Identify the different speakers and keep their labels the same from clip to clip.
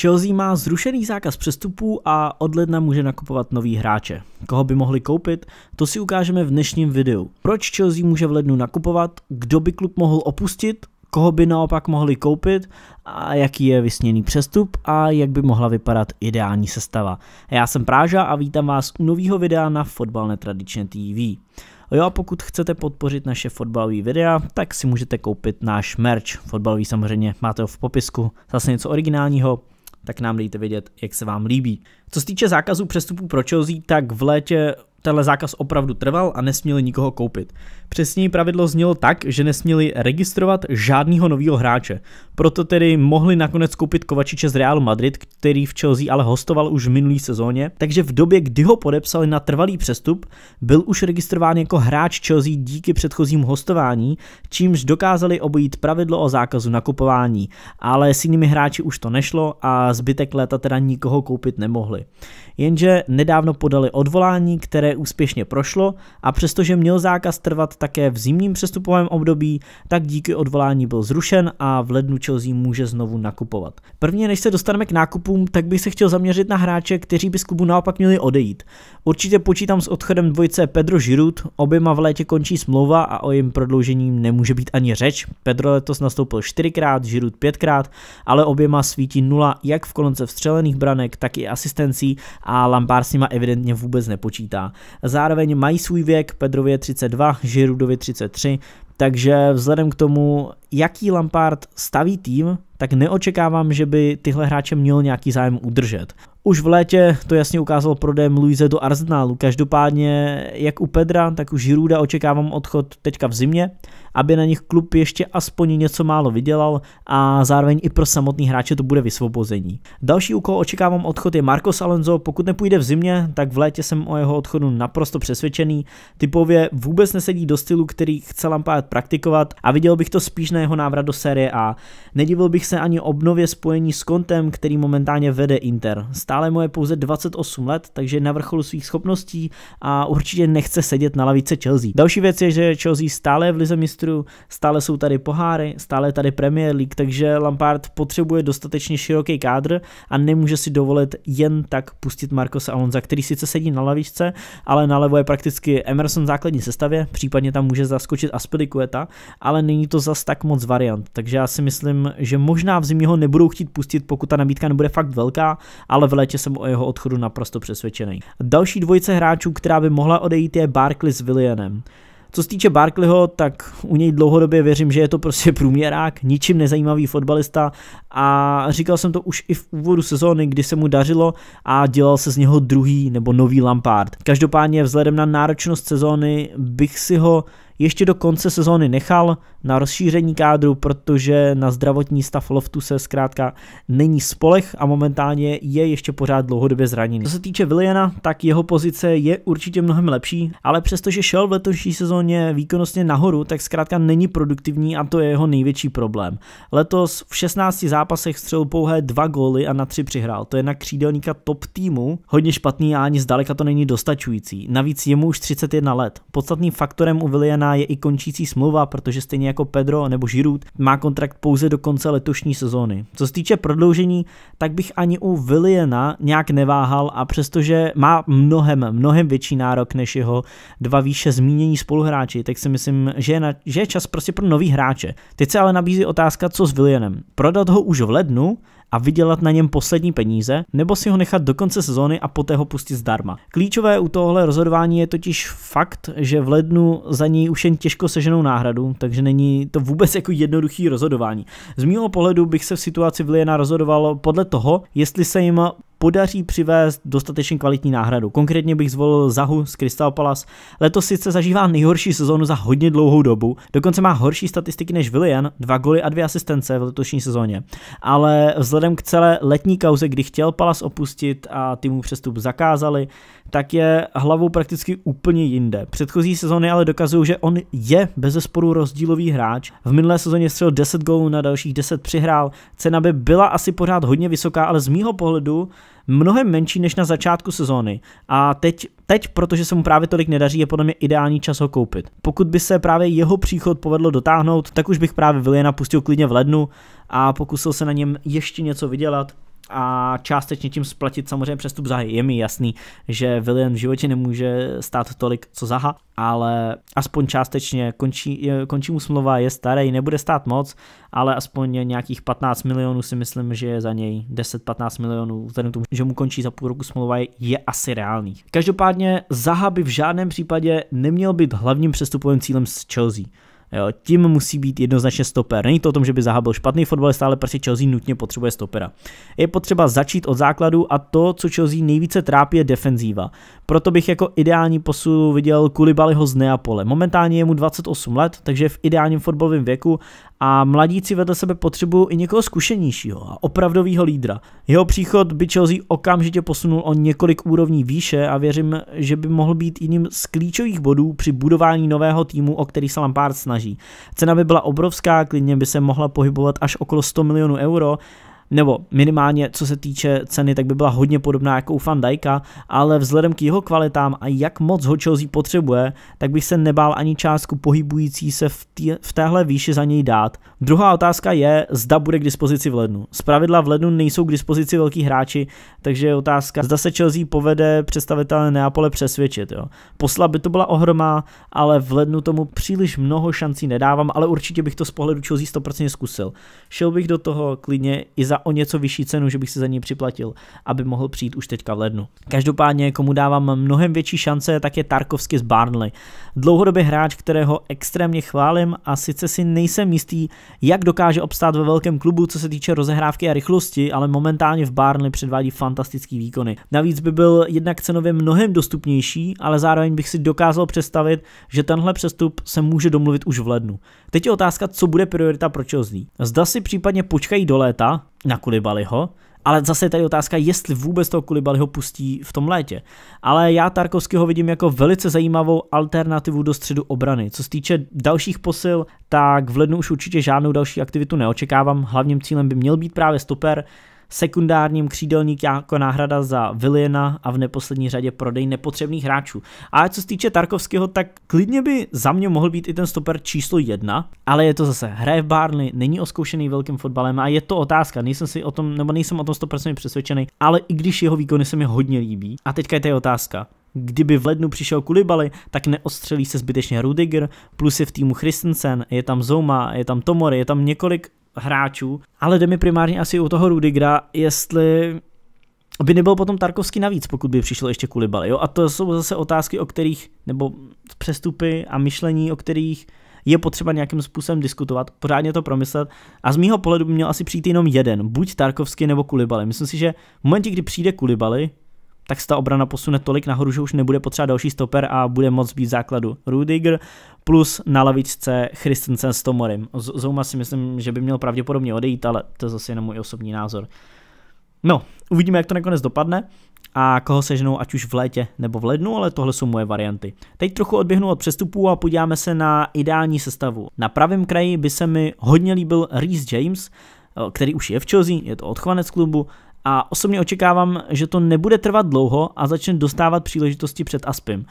Speaker 1: Chelsea má zrušený zákaz přestupů a od ledna může nakupovat nový hráče. Koho by mohli koupit, to si ukážeme v dnešním videu. Proč Chelsea může v lednu nakupovat, kdo by klub mohl opustit, koho by naopak mohli koupit a jaký je vysněný přestup a jak by mohla vypadat ideální sestava. Já jsem Práža a vítám vás u nového videa na Fotbal Netradičně TV. Jo a pokud chcete podpořit naše fotbalové videa, tak si můžete koupit náš merch. Fotbalový samozřejmě máte ho v popisku, zase něco originálního, tak nám dejte vědět, jak se vám líbí. Co se týče zákazu přestupů pro Chelsea, tak v létě tenhle zákaz opravdu trval a nesměli nikoho koupit. Přesněji pravidlo znělo tak, že nesměli registrovat žádného nového hráče. Proto tedy mohli nakonec koupit Kovačiče z Realu Madrid, který v Chelsea ale hostoval už v minulý sezóně, takže v době, kdy ho podepsali na trvalý přestup, byl už registrován jako hráč Chelsea díky předchozímu hostování, čímž dokázali obejít pravidlo o zákazu nakupování, ale s jinými hráči už to nešlo a zbytek léta teda nikoho koupit nemohli. Jenže nedávno podali odvolání, které úspěšně prošlo a přestože měl zákaz trvat také v zimním přestupovém období, tak díky odvolání byl zrušen a v lednu Chelsea může znovu nakupovat. Prvně než se dostaneme k nákupům, tak bych se chtěl zaměřit na hráče, kteří by z klubu naopak měli odejít. Určitě počítám s odchodem dvojce Pedro Giroud, oběma v létě končí smlouva a o jejím prodloužení nemůže být ani řeč. Pedro letos nastoupil čtyřikrát, Giroud pětkrát, ale oběma svítí nula jak v kolonce vstřelených branek, tak i asistencí a Lampard s nima evidentně vůbec nepočítá. Zároveň mají svůj věk, Pedrově 32, Giroudovi 33, takže vzhledem k tomu, jaký Lampard staví tým, tak neočekávám, že by tyhle hráče měl nějaký zájem udržet. Už v létě to jasně ukázal prodejem Luise do Arsenalu. Každopádně jak u Pedra, tak u Žiruda očekávám odchod teďka v zimě, aby na nich klub ještě aspoň něco málo vydělal a zároveň i pro samotný hráče to bude vysvobození. Další úkol očekávám odchod je Marcos Alonso, pokud nepůjde v zimě, tak v létě jsem o jeho odchodu naprosto přesvědčený. Typově vůbec nesedí do stylu, který chce Lampard praktikovat a viděl bych to spíš na jeho návrat do série A. Nedivil bych se ani obnově spojení s Kontem, který momentálně vede Inter. Stále mu je pouze 28 let, takže na vrcholu svých schopností a určitě nechce sedět na lavice Chelsea. Další věc je, že Chelsea stále je v lize mistrů, stále jsou tady poháry, stále je tady Premier League, takže Lampard potřebuje dostatečně široký kádr a nemůže si dovolit jen tak pustit Marcosa Alonza, který sice sedí na lavičce, ale nalevo je prakticky Emerson v základní sestavě, případně tam může zaskočit Aspilicueta, ale není to zas tak moc variant, takže já si myslím, že možná v zimě ho nebudou chtít pustit, pokud ta nabídka nebude fakt velká, ale v jsem o jeho odchodu naprosto přesvědčený. Další dvojice hráčů, která by mohla odejít, je Barkley s Willianem. Co se týče Barkleyho, tak u něj dlouhodobě věřím, že je to prostě průměrák, ničím nezajímavý fotbalista a říkal jsem to už i v úvodu sezóny, kdy se mu dařilo a dělal se z něho druhý nebo nový Lampard. Každopádně vzhledem na náročnost sezóny bych si ho ještě do konce sezóny nechal na rozšíření kádru, protože na zdravotní stav Loftu se zkrátka není spolech a momentálně je ještě pořád dlouhodobě zraněný. Co se týče Williana, tak jeho pozice je určitě mnohem lepší, ale přestože šel v letošní sezóně výkonnostně nahoru, tak zkrátka není produktivní a to je jeho největší problém. Letos v 16 zápasech střelil pouhé dva góly a na tři přihrál. To je na křídelníka top týmu hodně špatný a ani zdaleka to není dostačující. Navíc je mu už 31 let. Podstatným faktorem u Williana znamená je i končící smlouva, protože stejně jako Pedro nebo Giroud má kontrakt pouze do konce letošní sezóny. Co se týče prodloužení, tak bych ani u Williana nějak neváhal a přestože má mnohem, mnohem větší nárok než jeho dva výše zmínění spoluhráči, tak si myslím, že je, na, že je čas prostě pro nový hráče. Teď se ale nabízí otázka, co s Willianem. Prodat ho už v lednu a vydělat na něm poslední peníze, nebo si ho nechat do konce sezóny a poté ho pustit zdarma. Klíčové u tohohle rozhodování je totiž fakt, že v lednu za něj už jen těžko seženou náhradu, takže není to vůbec jako jednoduchý rozhodování. Z mého pohledu bych se v situaci Vliena rozhodoval podle toho, jestli se jim podaří přivést dostatečně kvalitní náhradu. Konkrétně bych zvolil Zahu z Crystal Palace. Letos sice zažívá nejhorší sezónu za hodně dlouhou dobu, dokonce má horší statistiky než Willian, dva goly a dvě asistence v letošní sezóně. Ale vzhledem k celé letní kauze, kdy chtěl Palace opustit a týmu přestup zakázali, tak je hlavou prakticky úplně jinde. Předchozí sezóny ale dokazují, že on je bez zesporu rozdílový hráč. V minulé sezóně střelil 10 gólů, na dalších 10 přihrál. Cena by byla asi pořád hodně vysoká, ale z mýho pohledu mnohem menší než na začátku sezóny. A teď, teď, protože se mu právě tolik nedaří, je podle mě ideální čas ho koupit. Pokud by se právě jeho příchod povedlo dotáhnout, tak už bych právě Viliana pustil klidně v lednu a pokusil se na něm ještě něco vydělat a částečně tím splatit samozřejmě přestup Zahy. Je mi jasný, že William v životě nemůže stát tolik, co Zaha, ale aspoň částečně končí, končí mu smlouva, je starý, nebude stát moc, ale aspoň nějakých 15 milionů si myslím, že je za něj 10-15 milionů, vzhledem tomu, že mu končí za půl roku smlouva, je asi reálný. Každopádně Zaha by v žádném případě neměl být hlavním přestupovým cílem z Chelsea. Jo, tím musí být jednoznačně stoper. Není to o tom, že by Zaha byl špatný fotbalista, ale prostě Chelsea nutně potřebuje stopera. Je potřeba začít od základu a to, co Chelsea nejvíce trápí, je defenzíva. Proto bych jako ideální posu viděl Kulibaliho z Neapole. Momentálně je mu 28 let, takže je v ideálním fotbalovém věku a mladíci vedle sebe potřebují i někoho zkušenějšího a opravdového lídra. Jeho příchod by Chelsea okamžitě posunul o několik úrovní výše a věřím, že by mohl být jedním z klíčových bodů při budování nového týmu, o který se Lampard snaží. Cena by byla obrovská, klidně by se mohla pohybovat až okolo 100 milionů euro nebo minimálně co se týče ceny, tak by byla hodně podobná jako u Van Dijka, ale vzhledem k jeho kvalitám a jak moc ho Chelsea potřebuje, tak bych se nebál ani částku pohybující se v, tý, v téhle výši za něj dát. Druhá otázka je, zda bude k dispozici v lednu. Z pravidla v lednu nejsou k dispozici velký hráči, takže je otázka, zda se Chelsea povede představitele Neapole přesvědčit. Jo. Posla by to byla ohroma, ale v lednu tomu příliš mnoho šancí nedávám, ale určitě bych to z pohledu Chelsea 100% zkusil. Šel bych do toho klidně i za za o něco vyšší cenu, že bych si za ní připlatil, aby mohl přijít už teďka v lednu. Každopádně, komu dávám mnohem větší šance, tak je Tarkovsky z Barnley. Dlouhodobě hráč, kterého extrémně chválím a sice si nejsem jistý, jak dokáže obstát ve velkém klubu, co se týče rozehrávky a rychlosti, ale momentálně v Barnley předvádí fantastický výkony. Navíc by byl jednak cenově mnohem dostupnější, ale zároveň bych si dokázal představit, že tenhle přestup se může domluvit už v lednu. Teď je otázka, co bude priorita pro Chelsea. Zda si případně počkají do léta, na Kulibaliho, ale zase je tady otázka, jestli vůbec toho Kulibaliho pustí v tom létě. Ale já Tarkovského vidím jako velice zajímavou alternativu do středu obrany. Co se týče dalších posil, tak v lednu už určitě žádnou další aktivitu neočekávám. Hlavním cílem by měl být právě stoper, sekundárním křídelník jako náhrada za Viliena a v neposlední řadě prodej nepotřebných hráčů. A co se týče Tarkovského, tak klidně by za mě mohl být i ten stoper číslo jedna, ale je to zase hraje v Barney, není oskoušený velkým fotbalem a je to otázka, nejsem si o tom, nebo nejsem o tom 100% přesvědčený, ale i když jeho výkony se mi hodně líbí. A teďka je to otázka, kdyby v lednu přišel Kulibali, tak neostřelí se zbytečně Rudiger, plus je v týmu Christensen, je tam Zouma, je tam Tomori, je tam několik hráčů, ale jde mi primárně asi u toho Rudigra, jestli by nebyl potom Tarkovský navíc, pokud by přišel ještě Kulibali. Jo? A to jsou zase otázky, o kterých, nebo přestupy a myšlení, o kterých je potřeba nějakým způsobem diskutovat, pořádně to promyslet a z mýho pohledu by měl asi přijít jenom jeden, buď Tarkovský nebo Kulibali. Myslím si, že v momentě, kdy přijde Kulibali, tak se ta obrana posune tolik nahoru, že už nebude potřeba další stoper a bude moc být základu Rudiger plus na lavičce Christensen s Tomorem. Zouma si myslím, že by měl pravděpodobně odejít, ale to je zase jenom můj osobní názor. No, uvidíme, jak to nakonec dopadne a koho seženou ať už v létě nebo v lednu, ale tohle jsou moje varianty. Teď trochu odběhnu od přestupů a podíváme se na ideální sestavu. Na pravém kraji by se mi hodně líbil Reese James, který už je v Chelsea, je to odchovanec klubu, a osobně očekávám, že to nebude trvat dlouho a začne dostávat příležitosti před Aspim.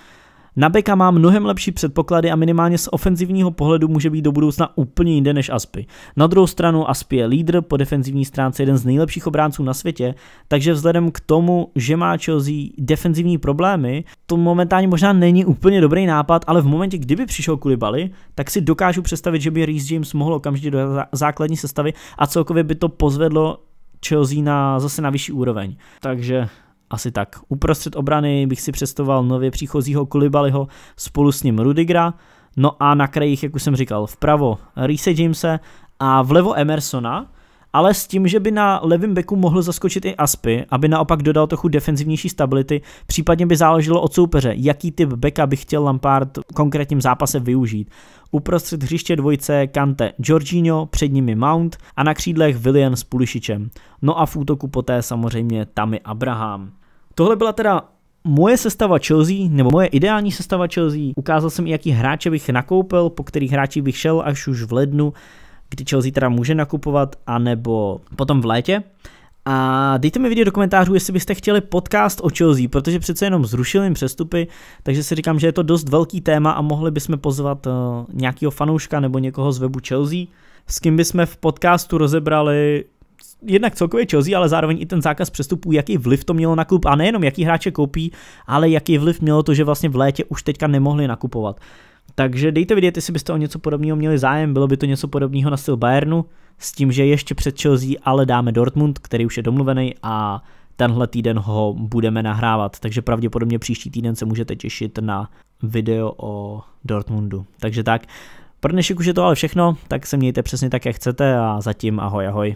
Speaker 1: Na beka má mnohem lepší předpoklady a minimálně z ofenzivního pohledu může být do budoucna úplně jinde než Aspy. Na druhou stranu Aspy je lídr, po defenzivní stránce jeden z nejlepších obránců na světě, takže vzhledem k tomu, že má Chelsea defenzivní problémy, to momentálně možná není úplně dobrý nápad, ale v momentě, kdyby přišel Kulibali, tak si dokážu představit, že by Reece James mohl okamžitě do základní sestavy a celkově by to pozvedlo Chelsea na, zase na vyšší úroveň. Takže asi tak. Uprostřed obrany bych si představoval nově příchozího Kulibaliho spolu s ním Rudigra, no a na krajích, jak už jsem říkal, vpravo Reese Jamese a vlevo Emersona, ale s tím, že by na levém beku mohl zaskočit i Aspy, aby naopak dodal trochu defenzivnější stability, případně by záleželo od soupeře, jaký typ beka by chtěl Lampard v konkrétním zápase využít. Uprostřed hřiště dvojce Kante Jorginho, před nimi Mount a na křídlech William s Pulišičem. No a v útoku poté samozřejmě Tammy Abraham. Tohle byla teda moje sestava Chelsea, nebo moje ideální sestava Chelsea. Ukázal jsem i, jaký hráče bych nakoupil, po kterých hráči bych šel až už v lednu kdy Chelsea teda může nakupovat, anebo potom v létě. A dejte mi vidět do komentářů, jestli byste chtěli podcast o Chelsea, protože přece jenom zrušili jim přestupy, takže si říkám, že je to dost velký téma a mohli bychom pozvat uh, nějakého fanouška nebo někoho z webu Chelsea, s kým bychom v podcastu rozebrali jednak celkově Chelsea, ale zároveň i ten zákaz přestupů, jaký vliv to mělo na klub a nejenom jaký hráče koupí, ale jaký vliv mělo to, že vlastně v létě už teďka nemohli nakupovat. Takže dejte vidět, jestli byste o něco podobného měli zájem, bylo by to něco podobného na styl Bayernu, s tím, že ještě před Chelsea ale dáme Dortmund, který už je domluvený a tenhle týden ho budeme nahrávat, takže pravděpodobně příští týden se můžete těšit na video o Dortmundu. Takže tak, pro dnešek už je to ale všechno, tak se mějte přesně tak, jak chcete a zatím ahoj ahoj.